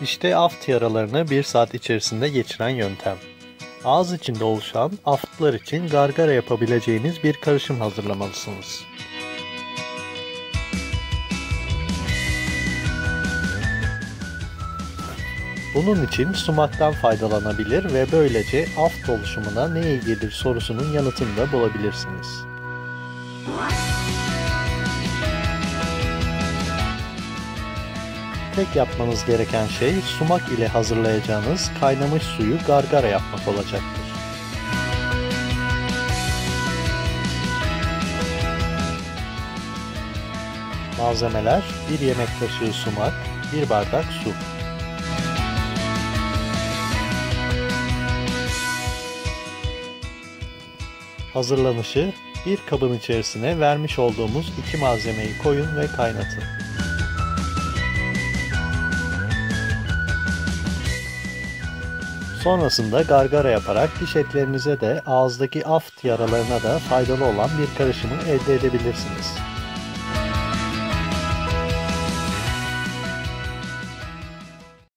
İşte aft yaralarını bir saat içerisinde geçiren yöntem. Ağız içinde oluşan aftlar için gargara yapabileceğiniz bir karışım hazırlamalısınız. Bunun için sumaktan faydalanabilir ve böylece aft oluşumuna ne iyi gelir sorusunun yanıtını da bulabilirsiniz. Tek yapmanız gereken şey sumak ile hazırlayacağınız kaynamış suyu gargara yapmak olacaktır. Malzemeler 1 yemek kaşığı sumak, 1 bardak su. Hazırlanışı bir kabın içerisine vermiş olduğumuz iki malzemeyi koyun ve kaynatın. Sonrasında gargara yaparak diş etlerinize de ağızdaki aft yaralarına da faydalı olan bir karışımı elde edebilirsiniz.